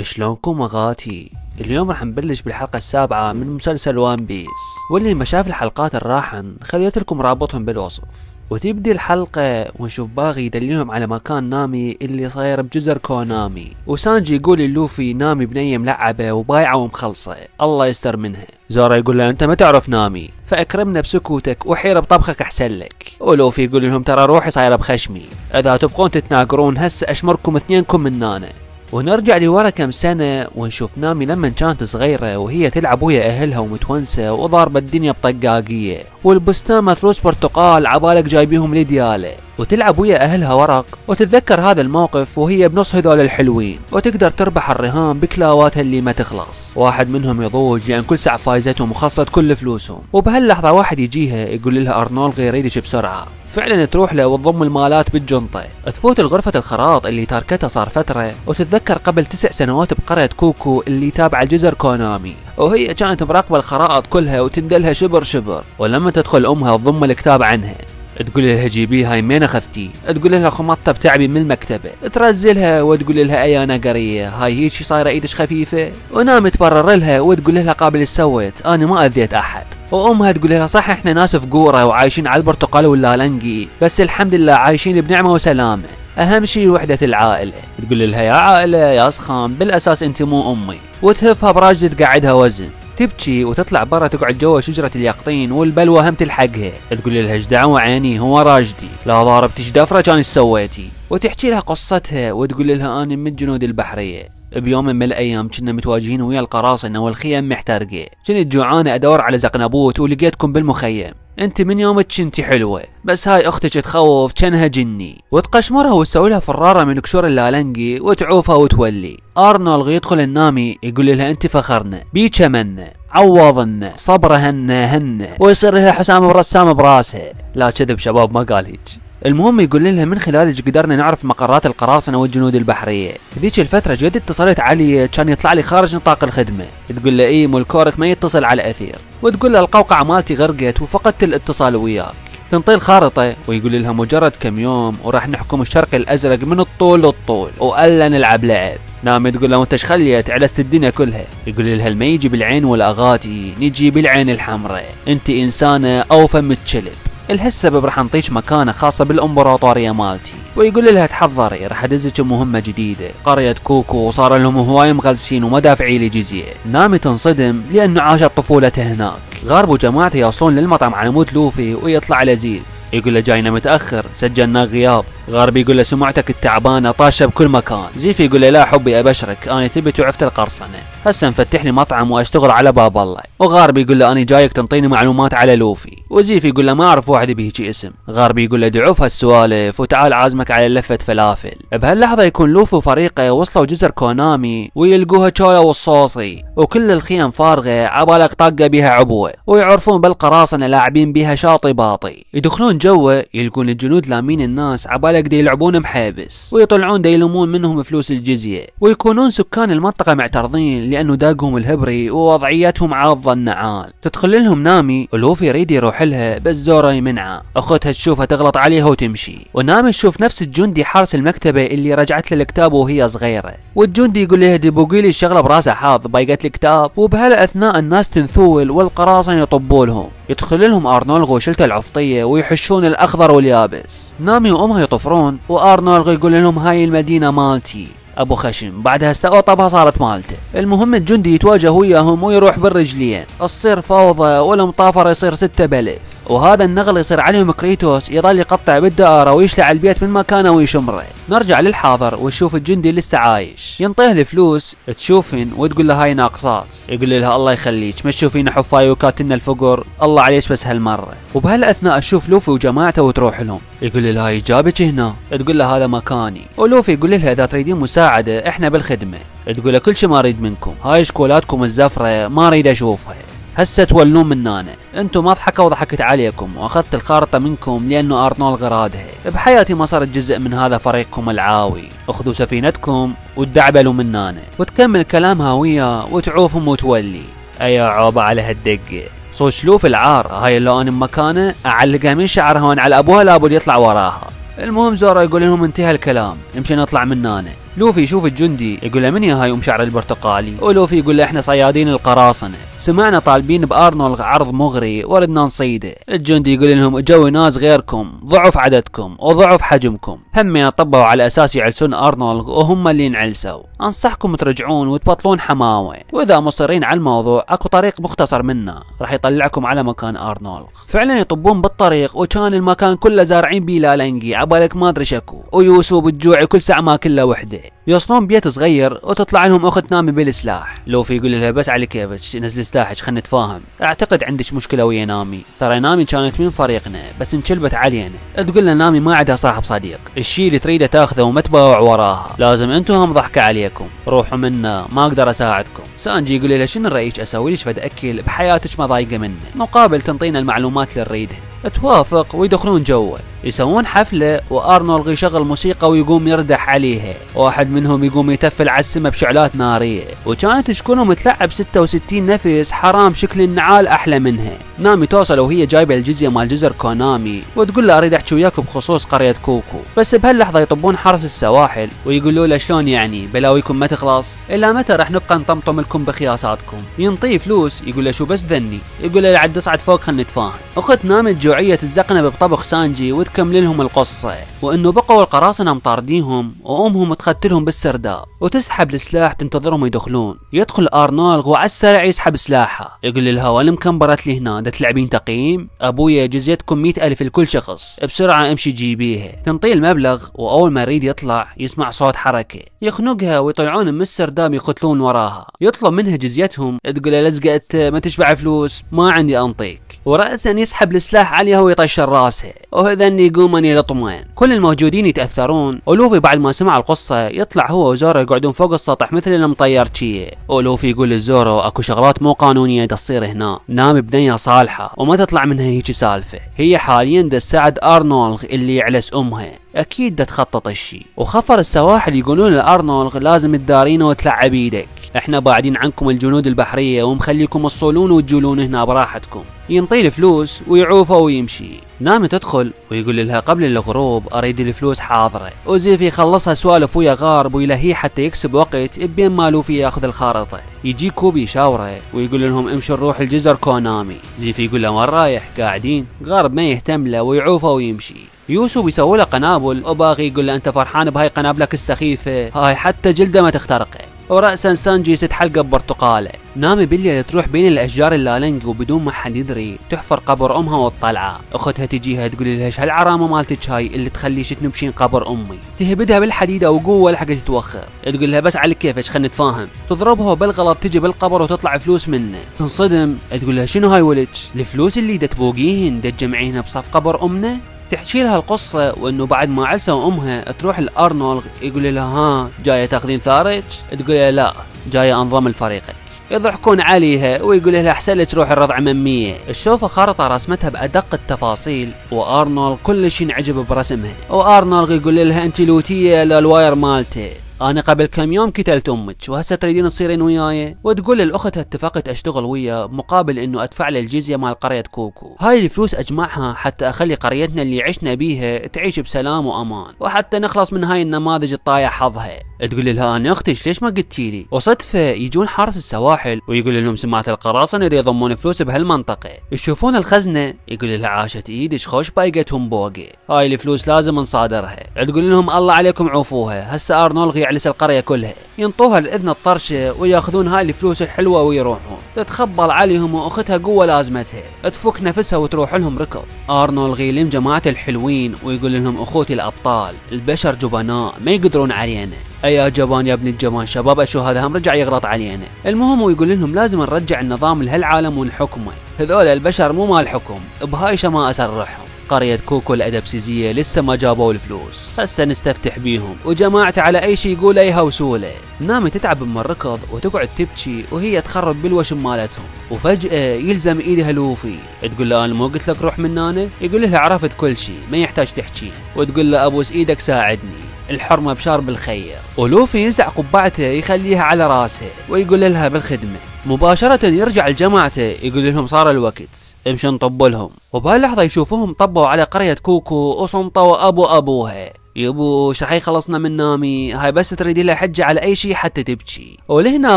شلونكم اغاتي اليوم راح نبلش بالحلقة السابعة من مسلسل وان بيس واللي ما شاف الحلقات الراحن خليت لكم رابطهم بالوصف. وتبدي الحلقة ونشوف باغي يدليهم على مكان نامي اللي صاير بجزر كونامي. وسانجي يقول للوفي نامي بنية ملعبة وبايعة ومخلصة. الله يستر منها. زورا يقول له أنت ما تعرف نامي. فأكرمنا بسكوتك وحيرة بطبخك أحسن لك. ولوفي يقول لهم ترى روحي صايرة بخشمي. إذا تبقون تتناقرون هسه أشمركم اثنينكم من نانا ونرجع لورا كم سنة ونشوف نامي لما كانت صغيرة وهي تلعب ويا أهلها ومتونسة وضاربة الدنيا بطقاقية. والبستان متروس برتقال عبالك جايبيهم لديالة. وتلعب ويا أهلها ورق وتتذكر هذا الموقف وهي بنص هذول الحلوين وتقدر تربح الرهان بكلاواتها اللي ما تخلص. واحد منهم يضوج لأن كل ساعة فايزتهم وخلصت كل فلوسهم. وبهاللحظة واحد يجيها يقول لها أرنولد غيريدش بسرعة. فعلا تروح له وتضم المالات بالجنطة. تفوت لغرفة الخراط اللي تاركتها صار فترة وتتذكر قبل تسع سنوات بقرية كوكو اللي تابعة الجزر كونامي. وهي كانت مراقبة الخرائط كلها وتندلها شبر شبر. ولما تدخل أمها تضم الكتاب عنها. تقول لها جيبي هاي منين أخذتي؟ تقول لها خمطتها بتعبي من المكتبة، ترزلها وتقول لها أي أنا قرية، هاي هيك صايرة إيدش خفيفة، ونام تبرر لها وتقول لها قابل سويت؟ أنا ما أذيت أحد، وأمها تقول لها صح إحنا ناس فقوره وعايشين على البرتقال واللالنجي، بس الحمد لله عايشين بنعمة وسلامة، أهم شيء وحدة العائلة، تقول لها يا عائلة يا صخام بالأساس أنت مو أمي، وتهفها براجل تقعدها وزن، تبكي وتطلع برا تقعد جوا شجرة اليقطين والبلوى هم تلحقها. تقول لها إيش دعوة عيني؟ هو راجدي. لا ضاربتش دفرة كان سويتي. وتحكي لها قصتها وتقول لها أنا من جنود البحرية. بيوم من الأيام كنا متواجهين ويا القراصنة والخيم محترقة. كنت جوعانة أدور على زقنبوت ولقيتكم بالمخيم. أنت من يومك كنتي حلوة. بس هاي أختك تخوف كأنها جني. وتقشمرها وتسوي لها فرارة من قشور اللالنجي وتعوفها وتولي. أرنولد يدخل لنامي يقول لها أنت فخرنا. بيك منا عوضنا صبرهن هن. ويصير لها حسام الرسام براسها. لا كذب شباب ما قال هيك. المهم يقول لها من خلالك قدرنا نعرف مقرات القراصنة والجنود البحرية. ذيك الفترة جد اتصلت علي كان يطلع لي خارج نطاق الخدمة. تقول له اي مو الكورك ما يتصل على اثير وتقول له القوقعة مالتي غرقت وفقدت الاتصال وياك. تنطي الخارطة ويقول لها مجرد كم يوم وراح نحكم الشرق الأزرق من الطول للطول. وألا نلعب لعب. نام تقول له أنت خليت؟ عرست الدنيا كلها. يقول لها ما يجي بالعين والأغاتي نجي بالعين الحمراء. أنت إنسانة أوفى من الكلب لهالسبب راح نعطيك مكانة خاصة بالامبراطورية مالتي. ويقول لها تحضري راح ادزك مهمة جديدة. قرية كوكو وصار لهم هواي مغلسين وما دافعي لي جزية نامي تنصدم لأنه عاشت طفولته هناك. غارب وجماعته يوصلون للمطعم على موت لوفي ويطلع على زيف يقول له جاينا متأخر سجلنا غياب. غارب يقول له سمعتك التعبانة طاشة بكل مكان. زيف يقول له لا حبي أبشرك أنا تبت وعفت القرصنة. هسه مفتح لي مطعم وأشتغل على باب الله. وغارب يقول له أنا جايك تنطيني معلومات على لوفي. وزيف يقول له ما أعرف واحد بهيجي اسم. غارب يقول له دعوف هالسوالف وتعال عازمك على لفة فلافل. بهاللحظة يكون لوفي وفريقه وصلوا جزر كونامي ويلقوها چول ولا صوصي. وكل الخيام فارغة عبالك طاقة بها عبوة. ويعرفون بالقراصنة لاعبين بها شاطي باطي. يدخلون جوا يلقون الجنود لامين الناس عبالك دي يلعبون محابس ويطلعون دي يلمون منهم فلوس الجزية ويكونون سكان المنطقة معترضين لأنه داقهم الهبري ووضعيتهم عاضة النعال. تدخل لهم نامي ولوفي يريد يروح لها بس زورا يمنعها أختها تشوفها تغلط عليها وتمشي. ونامي تشوف نفس الجندي حارس المكتبة اللي رجعت له الكتاب وهي صغيرة. والجندي يقول لها دي بوقيلي الشغلة براسها حاظ بايقت الكتاب. وبهالأثناء الناس تنثول والقراصنة يطبوا لهم. يدخل لهم ارنولغ وشلته العفطية ويحشون الأخضر واليابس. نامي وأمها يطفرون وارنولغ يقول لهم هاي المدينة مالتي. أبو خشم. بعدها استوى طبها صارت مالته. المهم الجندي يتواجه وياهم ويروح بالرجلين. تصير فوضى والمطافر يصير ستة بلف وهذا النغل يصير عليهم كريتوس يظل يقطع بالدائرة ويشلع البيت من مكانه ويشمره. نرجع للحاضر ونشوف الجندي لسه عايش. ينطيه الفلوس تشوفين وتقول له هاي ناقصات. يقول لها الله يخليك ما تشوفين حفاي وكاتلنا الفقر؟ الله عليك بس هالمرة. وبهالأثناء أشوف لوفي وجماعته وتروح لهم. يقول لها هاي جابك هنا؟ تقول له هذا مكاني. ولوفي يقول لها إذا تريدين مساعدة إحنا بالخدمة. تقول كل شيء ما أريد منكم. هاي شكولاتكم الزفرة ما أريد أشوفها. هسه تولون منانا. أنتم ما ضحكوا وضحكت عليكم وأخذت الخارطة منكم لأنه ارنولد رادها بحياتي ما صارت جزء من هذا فريقكم العاوي. أخذوا سفينتكم وتدعبلوا منانا. وتكمل كلامها وياه وتعوفهم وتولي. ايا عوبة على هالدقة. صو شلوف العار. هاي لو أنا بمكانه أعلقها من شعرها وانعل أبوها لابد يطلع وراها. المهم زورو يقول لهم انتهى الكلام. نمشي نطلع من هنا لوفي يشوف الجندي يقول له من يا هاي أم شعر البرتقالي؟ ولوفي يقول له إحنا صيادين القراصنة سمعنا طالبين بارنولد عرض مغري وردنا نصيده. الجندي يقول لهم اجوا ناس غيركم ضعف عددكم وضعف حجمكم هم طبوا على أساس يعلسون أرنولد وهم اللي انعلسوا. أنصحكم ترجعون وتبطلون حماوة وإذا مصرين على الموضوع أكو طريق مختصر منه راح يطلعكم على مكان أرنولد. فعلا يطبون بالطريق وكان المكان كله زارعين بيه لالنجي عبالك ما أدري شكو. ويوسو بالجوع كل ساعة ماكل له وحدة. يوصلون بيت صغير وتطلع لهم أخت نامي بالسلاح. لوفي يقول لها بس على كيفك نزل سلاحك خلينا نتفاهم. أعتقد عندك مشكلة ويا نامي. ترى نامي كانت من فريقنا بس انشلبت علينا. تقول لها نامي ما عندها صاحب صديق. الشيء اللي تريده تاخذه وما تباوع وراها. لازم أنتم هم ضحكة عليكم. روحوا منا ما أقدر أساعدكم. سانجي يقول لها شنو رايك أسوي لك؟ فد اكل بحياتك ما ضايقة منه. مقابل تنطينا المعلومات اللي نريدها توافق ويدخلون جوه. يسوون حفلة وأرنولد يشغل موسيقى ويقوم يردح عليها. واحد منهم يقوم يتفل على السما بشعلات نارية. وكانت شكونهم تلعب 66 نفس حرام شكل النعال أحلى منها. نامي توصل وهي جايبة الجزية مال جزر كونامي وتقول له أريد أحكي وياك بخصوص قرية كوكو. بس بهاللحظة يطبون حرس السواحل ويقولوا له شلون يعني؟ بلاويكم ما تخلص. الا متى راح نبقى نطمطم لكم بخياساتكم ينطيه فلوس يقول له شو بس ذني. يقول له لعد تصعد فوق خلنا نتفاهم. أخت نامي الجوعية تزقنا بطبخ سانجي لهم القصة وإنه بقوا القراصنة مطارديهم وأمهم تختلهم بالسرداب وتسحب السلاح تنتظرهم يدخلون. يدخل أرنولد وعلى السريع يسحب سلاحه. يقول لها ولا مكمبرت لي هنا تلعبين تقييم؟ ابويا جزيتكم مئة ألف لكل شخص. بسرعة أمشي جيبيها تنطيه المبلغ وأول ما يريد يطلع يسمع صوت حركة. يخنقها ويطلعون من السرداب يقتلون وراها. يطلب منها جزيتهم. تقول له لزقت ما تشبع فلوس ما عندي أنطيك. ورأسا يسحب السلاح عليها ويطشر راسها وهذن يقومن يلطمين كل الموجودين يتأثرون. ولوفي بعد ما سمع القصة يطلع هو وزورو يقعدون فوق السطح مثل المطيرتشية ولوفي يقول لزورو أكو شغلات مو قانونية تصير هنا. نامي بنية صالحة. وما تطلع منها هيك سالفة. هي حاليا دا تساعد ارنولد اللي يعلس أمها. أكيد تخطط لشي وخفر السواحل يقولون لارنولد لازم تدارينه وتلعب إيدك إحنا باعدين عنكم الجنود البحرية ومخليكم تصولون وتجولون هنا براحتكم. ينطي الفلوس ويعوفه ويمشي. نامي تدخل ويقول لها قبل الغروب أريد الفلوس حاضرة. وزيفي يخلصها سوالف ويا غارب ويلهيه حتى يكسب وقت بين ما لوفي يأخذ الخارطة. يجي كوبي يشاوره ويقول لهم امشوا نروح الجزر كونامي. زيفي يقول له وين رايح؟ قاعدين. غارب ما يهتم له ويعوفه ويمشي. يوسف يسوي له قنابل وباغي يقول له أنت فرحان بهاي قنابلك السخيفة؟ هاي حتى جلدة ما تخترقه. ورأسا سانجي ست حلقة ببرتقالة. نامي بالليل تروح بين الأشجار اللالنج وبدون ما حد يدري. تحفر قبر أمها وتطلعه أختها تجيها تقول لها إيش هالعرامة مالتك هاي اللي تخليش تنبشين قبر أمي؟ تهبدها بالحديدة وقوة لحقت تتوخر. تقول لها بس على كيفك خلينا نتفاهم؟ تضربها بالغلط تجي بالقبر وتطلع فلوس منه. تنصدم. تقول لها شنو هاي ولك الفلوس اللي دا تبوقيهن دا تجمعينها بصف قبر أمنا؟ تحكي لها القصة وإنه بعد ما علس أمها تروح لأرنولد يقول لها ها جاية تاخذين ثارك تقول لها لا جاية انضم لفريقك يضحكون عليها ويقول لها أحسن لك روحي ارضعي ممية تشوفه خارطة رسمتها بأدق التفاصيل وأرنولد كلش ينعجب برسمها وأرنولد يقول لها انت لوتية للواير مالته أنا قبل كم يوم قتلت أمك وهسه تريدين تصيرين وياي؟ وتقول لاختها اتفقت أشتغل وياه مقابل إنه أدفع له الجزية مال قرية كوكو. هاي الفلوس أجمعها حتى أخلي قريتنا اللي عشنا بيها تعيش بسلام وأمان. وحتى نخلص من هاي النماذج الطايح حظها. تقول لها أنا أختي ليش ما قلتي لي؟ وصدفة يجون حارس السواحل ويقول لهم سمعت القراصنة يضمون فلوس بهالمنطقة. يشوفون الخزنة يقول لها عاشت إيدك خوش بايقتهم بوقي. هاي الفلوس لازم نصادرها. تقول لهم الله عليكم عوفوها. هسه أرنولد يعلس القرية كلها. ينطوها الاذن الطرشه وياخذون هاي الفلوس الحلوه ويروحون تتخبل عليهم وأختها قوة لازمتها. تفك نفسها وتروح لهم ركض. آرنولد يلم جماعة الحلوين ويقول لهم أخوتي الأبطال البشر جبناء ما يقدرون علينا. يا جبان يا ابن الجبان شباب أشو هذا؟ هم رجع يغلط علينا. المهم ويقول لهم لازم نرجع النظام لهالعالم ونحكمه. هذول البشر مو مال حكم. بهاي ما اسرحهم قرية كوكو الأدبسيزية لسه ما جابوا الفلوس. هسه نستفتح بيهم. وجماعة على أي شي يقول يهوسوله نامي تتعب من الركض وتقعد تبكي وهي تخرب بالوشم مالتهم. وفجأة يلزم إيدها لوفي تقول له أنا مو قلت لك روح من هنا؟ يقول لها عرفت كل شي ما يحتاج تحكي. وتقول له أبوس إيدك ساعدني. الحرمة بشارب الخير ولوفي ينزع قبعته يخليها على راسه ويقول لها بالخدمة مباشرة يرجع لجماعته يقول لهم صار الوقت. امشوا نطب لهم. وبهاللحظة يشوفوهم طبوا على قرية كوكو وصمطوا أبو أبوها. يبوش راح يخلصنا من نومي هاي بس تريدي لها حجة على أي شي حتى تبكي. ولهنا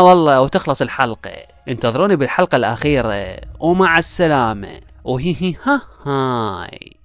والله وتخلص الحلقة. انتظروني بالحلقة الأخيرة. ومع السلامة. وهي هي ها هاي.